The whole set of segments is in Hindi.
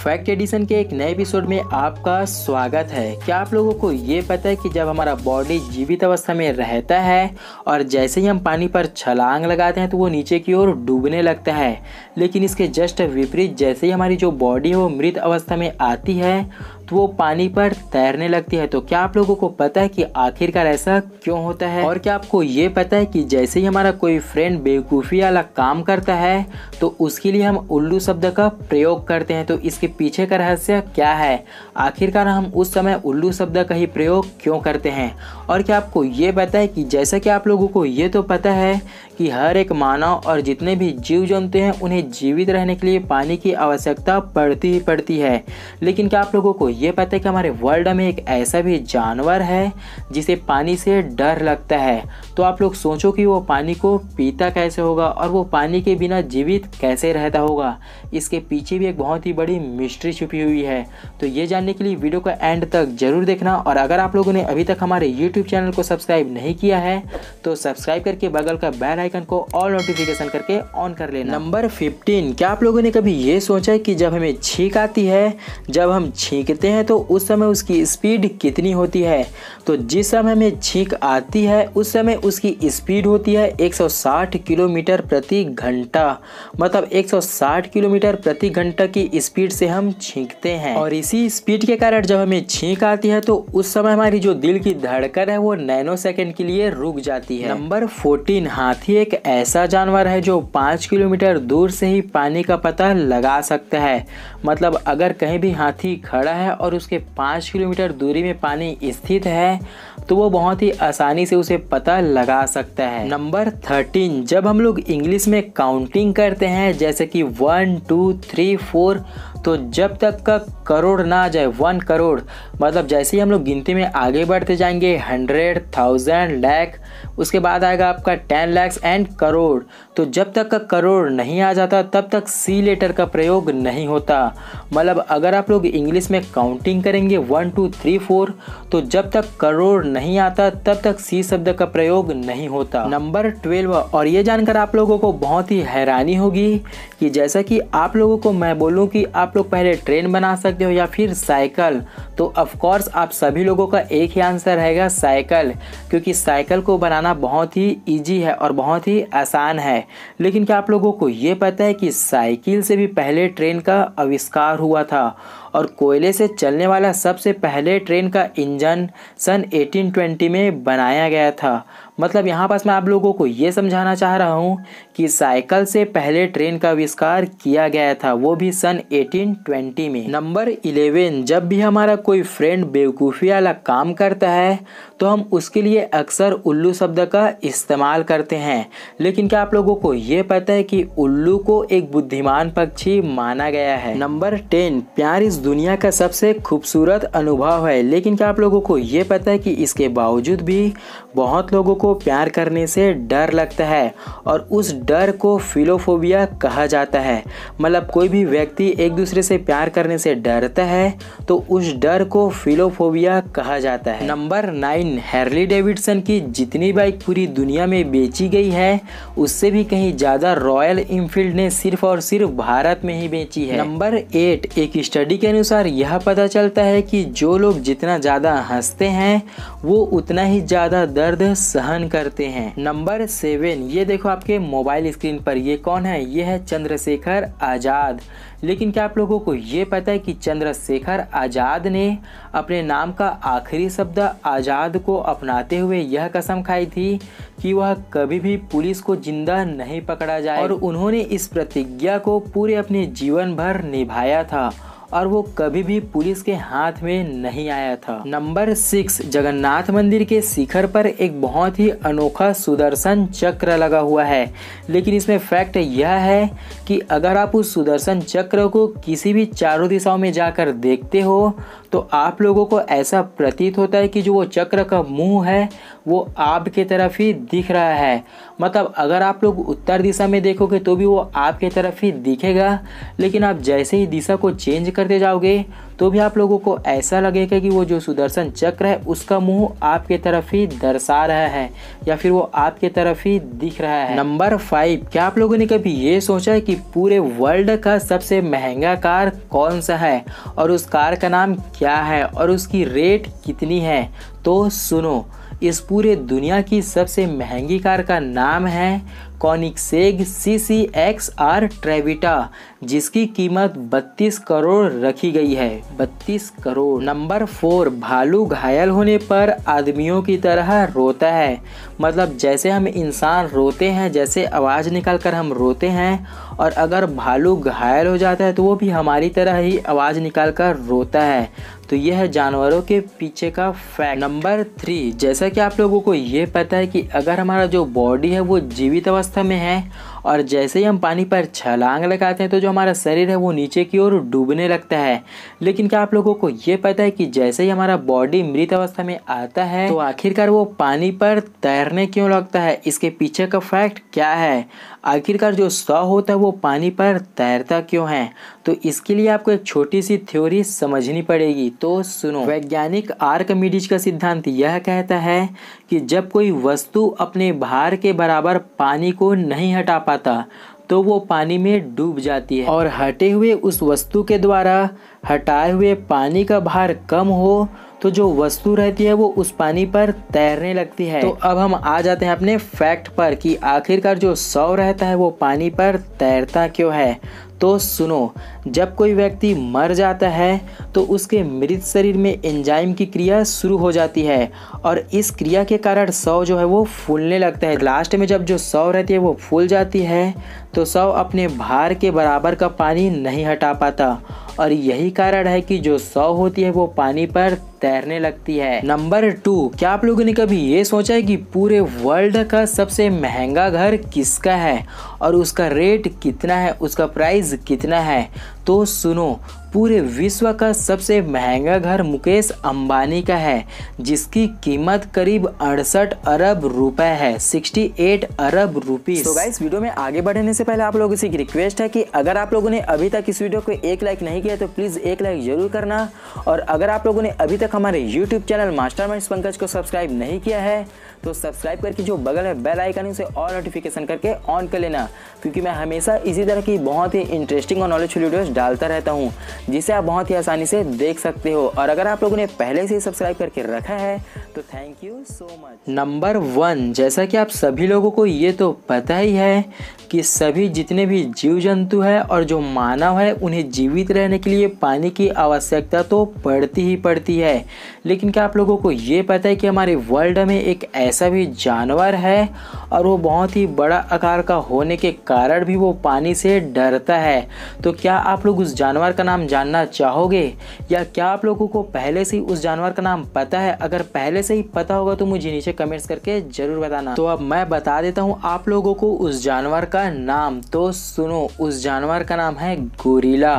फैक्ट एडिशन के एक नए एपिसोड में आपका स्वागत है। क्या आप लोगों को ये पता है कि जब हमारा बॉडी जीवित अवस्था में रहता है और जैसे ही हम पानी पर छलांग लगाते हैं तो वो नीचे की ओर डूबने लगता है, लेकिन इसके जस्ट विपरीत जैसे ही हमारी जो बॉडी है वो मृत अवस्था में आती है तो वो पानी पर तैरने लगती है। तो क्या आप लोगों को पता है कि आखिरकार ऐसा क्यों होता है? और क्या आपको ये पता है कि जैसे ही हमारा कोई फ्रेंड बेवकूफ़ी वाला काम करता है तो उसके लिए हम उल्लू शब्द का प्रयोग करते हैं। तो इसके पीछे का रहस्य क्या है? आखिरकार हम उस समय उल्लू शब्द का ही प्रयोग क्यों करते हैं? और क्या आपको ये पता है कि जैसा कि आप लोगों को ये तो पता है कि हर एक मानव और जितने भी जीव जंतु हैं, उन्हें जीवित रहने के लिए पानी की आवश्यकता पड़ती ही पड़ती है। लेकिन क्या आप लोगों को ये पता है कि हमारे वर्ल्ड में एक ऐसा भी जानवर है जिसे पानी से डर लगता है। तो आप लोग सोचो कि वो पानी को पीता कैसे होगा और वो पानी के बिना जीवित कैसे रहता होगा। इसके पीछे भी एक बहुत ही बड़ी मिस्ट्री छुपी हुई है। तो ये जानने के लिए वीडियो का एंड तक ज़रूर देखना और अगर आप लोगों ने अभी तक हमारे यूट्यूब चैनल को सब्सक्राइब नहीं किया है तो सब्सक्राइब करके बगल का बेल आइकन को ऑल नोटिफिकेशन करके ऑन कर लेना। नंबर फिफ्टीन क्या आप लोगों ने कभी ये सोचा है कि जब हमें छींक आती है, जब हम छींकते हैं तो उस समय उसकी स्पीड कितनी होती है? तो जिस समय हमें छींक आती है, उस समय उसकी स्पीड होती है 160 किलोमीटर प्रति घंटा। मतलब 160 किलोमीटर प्रति घंटा की स्पीड से हम छींकते हैं। और इसी स्पीड के कारण जब हमें छींक आती है तो उस समय हमारी जो दिल की धड़कन है, वो नैनो सेकेंड के लिए रुक जाती है। नंबर फोर्टीन, हाथी एक ऐसा जानवर है जो पाँच किलोमीटर दूर से ही पानी का पता लगा सकता है। मतलब अगर कहीं भी हाथी खड़ा है और उसके पाँच किलोमीटर दूरी में पानी स्थित है तो वो बहुत ही आसानी से उसे पता लगा सकता है। नंबर थर्टीन, जब हम लोग इंग्लिश में काउंटिंग करते हैं, जैसे कि वन, टू, थ्री, फोर तो जब तक का करोड़ ना आ जाए, वन करोड़ मतलब जैसे ही हम लोग गिनती में आगे बढ़ते जाएँगे हंड्रेड थाउज़ेंड लैख उसके बाद आएगा आपका टेन लैक्स एंड करोड़। तो जब तक का करोड़ नहीं आ जाता, तब तक सी लेटर का प्रयोग नहीं होता। मतलब अगर आप लोग इंग्लिश में काउंटिंग करेंगे वन टू थ्री फोर तो जब तक करोड़ नहीं आता, तब तक सी शब्द का प्रयोग नहीं होता। नंबर ट्वेल्व और ये जानकर आप लोगों को बहुत ही हैरानी होगी कि जैसा कि आप लोगों को मैं बोलूँ कि आप लोग पहले ट्रेन बना सकते हो या फिर साइकिल तो ऑफकोर्स आप सभी लोगों का एक ही आंसर रहेगा साइकिल, क्योंकि साइकिल को बनाना बहुत ही ईजी है और बहुत ही आसान है। लेकिन क्या आप लोगों को ये पता है कि साइकिल से भी पहले ट्रेन का आविष्कार हुआ था और कोयले से चलने वाला सबसे पहले ट्रेन का इंजन सन 1820 में बनाया गया था। मतलब यहाँ पास मैं आप लोगों को ये समझाना चाह रहा हूँ कि साइकिल से पहले ट्रेन का आविष्कार किया गया था, वो भी सन 1820 में। नंबर 11 जब भी हमारा कोई फ्रेंड बेवकूफ़ी वाला काम करता है तो हम उसके लिए अक्सर उल्लू शब्द का इस्तेमाल करते हैं। लेकिन क्या आप लोगों को ये पता है कि उल्लू को एक बुद्धिमान पक्षी माना गया है? नंबर टेन, प्यार इस दुनिया का सबसे खूबसूरत अनुभव है। लेकिन क्या आप लोगों को ये पता है कि इसके बावजूद भी बहुत लोगों को प्यार करने से डर लगता है और उस डर को फिलोफोबिया कहा जाता है। मतलब कोई भी व्यक्ति एक दूसरे से प्यार करने से डरता है तो उस डर को फिलोफोबिया कहा जाता है। नंबर नाइन, हैरली डेविडसन की जितनी बाइक पूरी दुनिया में बेची गई है, उससे भी कहीं ज़्यादा रॉयल इनफील्ड ने सिर्फ़ और सिर्फ़ भारत में ही बेची है। नंबर एट, एक स्टडी के अनुसार यह पता चलता है कि जो लोग जितना ज़्यादा हँसते हैं, वो उतना ही ज़्यादा दर्द सहन करते हैं। नंबर सेवन ये देखो आपके मोबाइल स्क्रीन पर ये कौन है? ये है चंद्रशेखर आज़ाद। लेकिन क्या आप लोगों को ये पता है कि चंद्रशेखर आज़ाद ने अपने नाम का आखिरी शब्द आज़ाद को अपनाते हुए यह कसम खाई थी कि वह कभी भी पुलिस को ज़िंदा नहीं पकड़ा जाए। और उन्होंने इस प्रतिज्ञा को पूरे अपने जीवन भर निभाया था। और वो कभी भी पुलिस के हाथ में नहीं आया था। नंबर सिक्स, जगन्नाथ मंदिर के शिखर पर एक बहुत ही अनोखा सुदर्शन चक्र लगा हुआ है। लेकिन इसमें फैक्ट यह है कि अगर आप उस सुदर्शन चक्र को किसी भी चारों दिशाओं में जाकर देखते हो तो आप लोगों को ऐसा प्रतीत होता है कि जो वो चक्र का मुँह है, वो आपके तरफ़ ही दिख रहा है। मतलब अगर आप लोग उत्तर दिशा में देखोगे तो भी वो आपके तरफ़ ही दिखेगा, लेकिन आप जैसे ही दिशा को चेंज करते जाओगे तो भी आप लोगों को ऐसा लगेगा कि वो जो सुदर्शन चक्र है, उसका मुँह आपके तरफ़ ही दर्शा रहा है, या फिर वो आपके तरफ़ ही दिख रहा है। नंबर फाइव, क्या आप लोगों ने कभी ये सोचा है कि पूरे वर्ल्ड का सबसे महँगा कार कौन सा है, और उस कार का नाम क्या है, और उसकी रेट कितनी है? तो सुनो, इस पूरे दुनिया की सबसे महँगी कार का नाम है कॉनिक्सेग सी सी एक्स आर ट्रेविटा, जिसकी कीमत 32 करोड़ रखी गई है। 32 करोड़। नंबर फोर, भालू घायल होने पर आदमियों की तरह रोता है। मतलब जैसे हम इंसान रोते हैं, जैसे आवाज़ निकाल कर हम रोते हैं, और अगर भालू घायल हो जाता है तो वो भी हमारी तरह ही आवाज़ निकाल कर रोता है। तो यह है जानवरों के पीछे का फैक्ट नंबर थ्री जैसा कि आप लोगों को ये पता है कि अगर हमारा जो बॉडी है वो जीवित अवस्था में है, और जैसे ही हम पानी पर छलांग लगाते हैं तो जो हमारा शरीर है वो नीचे की ओर डूबने लगता है। लेकिन क्या आप लोगों को ये पता है कि जैसे ही हमारा बॉडी मृत अवस्था में आता है तो आखिरकार वो पानी पर तैरने क्यों लगता है? इसके पीछे का फैक्ट क्या है? आखिरकार जो सौ होता है वो पानी पर तैरता क्यों है? तो इसके लिए आपको एक छोटी सी थ्योरी समझनी पड़ेगी। तो सुनो। वैज्ञानिक आर्कमिडीज का सिद्धांत यह कहता है कि जब कोई वस्तु अपने भार के बराबर पानी को नहीं हटा पाता तो वो पानी में डूब जाती है। और हटे हुए उस वस्तु के द्वारा हटाए हुए पानी का भार कम हो तो जो वस्तु रहती है वो उस पानी पर तैरने लगती है। तो अब हम आ जाते हैं अपने फैक्ट पर कि आखिरकार जो सौ रहता है वो पानी पर तैरता क्यों है? तो सुनो, जब कोई व्यक्ति मर जाता है तो उसके मृत शरीर में एंजाइम की क्रिया शुरू हो जाती है और इस क्रिया के कारण सौ जो है वो फूलने लगता है। लास्ट में जब जो सौ रहती है, वो फूल जाती है तो सौ अपने भार के बराबर का पानी नहीं हटा पाता और यही कारण है कि जो सौ होती है, वो पानी पर तैरने लगती है। नंबर टू, क्या आप लोगों ने कभी ये सोचा है कि पूरे वर्ल्ड का सबसे महँगा घर किसका है और उसका रेट कितना है, उसका प्राइस कितना है? तो सुनो, पूरे विश्व का सबसे महँगा घर मुकेश अंबानी का है, जिसकी कीमत करीब अड़सठ अरब रुपए है 68 अरब रुपीस। तो गाइस वीडियो में आगे बढ़ने से पहले आप लोगों से एक रिक्वेस्ट है कि अगर आप लोगों ने अभी तक इस वीडियो को एक लाइक नहीं किया तो प्लीज़ एक लाइक ज़रूर करना। और अगर आप लोगों ने अभी तक हमारे यूट्यूब चैनल मास्टर पंकज को सब्सक्राइब नहीं किया है तो सब्सक्राइब करके जो बगल में बेल आइकन उसे और नोटिफिकेशन करके ऑन कर लेना, क्योंकि मैं हमेशा इसी तरह की बहुत ही इंटरेस्टिंग और नॉलेजफुल वीडियोस डालता रहता हूँ, जिसे आप बहुत ही आसानी से देख सकते हो। और अगर आप लोगों ने पहले से ही सब्सक्राइब करके रखा है तो thank you so much number one जैसा कि आप सभी लोगों को ये तो पता ही है कि सभी जितने भी जीव जंतु है और जो मानव है, उन्हें जीवित रहने के लिए पानी की आवश्यकता तो पड़ती ही पड़ती है। लेकिन क्या आप लोगों को ये पता है कि हमारे वर्ल्ड में एक ऐसा भी जानवर है और वो बहुत ही बड़ा आकार का होने के कारण भी वो पानी से डरता है? तो क्या आप लोग उस जानवर का नाम जानना चाहोगे? या क्या आप लोगों को पहले से ही उस जानवर का नाम पता है? अगर पहले से ही पता होगा तो मुझे नीचे कमेंट्स करके ज़रूर बताना। तो अब मैं बता देता हूँ आप लोगों को उस जानवर का नाम। तो सुनो, उस जानवर का नाम है गोरीला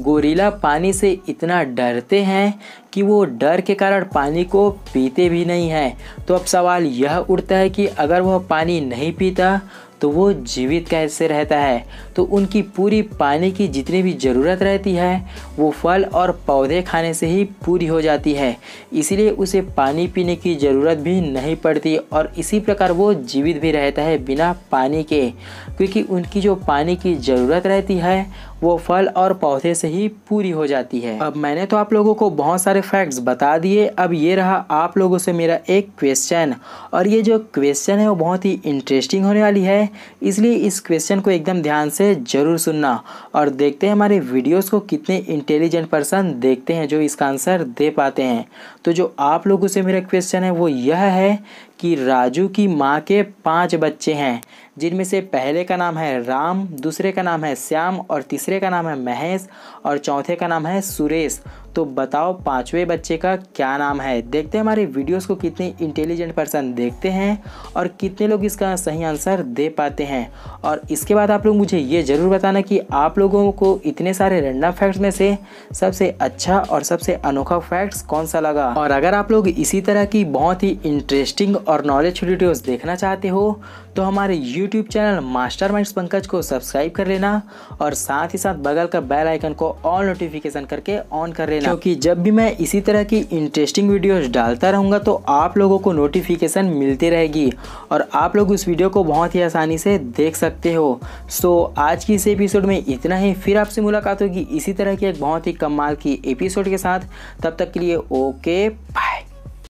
गोरीला पानी से इतना डरते हैं कि वो डर के कारण पानी को पीते भी नहीं हैं। तो अब सवाल यह उठता है कि अगर वह पानी नहीं पीता तो वो जीवित कैसे रहता है? तो उनकी पूरी पानी की जितनी भी ज़रूरत रहती है वो फल और पौधे खाने से ही पूरी हो जाती है। इसलिए उसे पानी पीने की ज़रूरत भी नहीं पड़ती और इसी प्रकार वो जीवित भी रहता है बिना पानी के। क्योंकि उनकी जो पानी की ज़रूरत रहती है, वो फल और पौधे से ही पूरी हो जाती है। अब मैंने तो आप लोगों को बहुत सारे फैक्ट्स बता दिए। अब ये रहा आप लोगों से मेरा एक क्वेश्चन और ये जो क्वेश्चन है, वो बहुत ही इंटरेस्टिंग होने वाली है। इसलिए इस क्वेश्चन को एकदम ध्यान से ज़रूर सुनना और देखते हैं हमारे वीडियोस को कितने इंटेलिजेंट पर्सन देखते हैं, जो इसका आंसर दे पाते हैं। तो जो आप लोगों से मेरा क्वेश्चन है, वो यह है कि राजू की माँ के पाँच बच्चे हैं, जिनमें से पहले का नाम है राम, दूसरे का नाम है श्याम और तीसरे का नाम है महेश और चौथे का नाम है सुरेश। तो बताओ पाँचवें बच्चे का क्या नाम है? देखते हैं हमारे वीडियोस को कितने इंटेलिजेंट पर्सन देखते हैं और कितने लोग इसका सही आंसर दे पाते हैं। और इसके बाद आप लोग मुझे ये ज़रूर बताना कि आप लोगों को इतने सारे रेंडम फैक्ट्स में से सबसे अच्छा और सबसे अनोखा फैक्ट्स कौन सा लगा? और अगर आप लोग इसी तरह की बहुत ही इंटरेस्टिंग और नॉलेज वीडियोस देखना चाहते हो तो हमारे YouTube channel master mind Pankaj को सब्सक्राइब कर लेना और साथ ही साथ बगल का बेल आइकन को ऑल नोटिफिकेशन करके ऑन कर लेना। क्योंकि जब भी मैं इसी तरह की इंटरेस्टिंग वीडियोस डालता रहूँगा तो आप लोगों को नोटिफिकेशन मिलती रहेगी और आप लोग उस वीडियो को बहुत ही आसानी से देख सकते हो। सो आज की इस एपिसोड में इतना ही। फिर आपसे मुलाकात होगी इसी तरह की एक बहुत ही कमाल की एपिसोड के साथ। तब तक के लिए ओके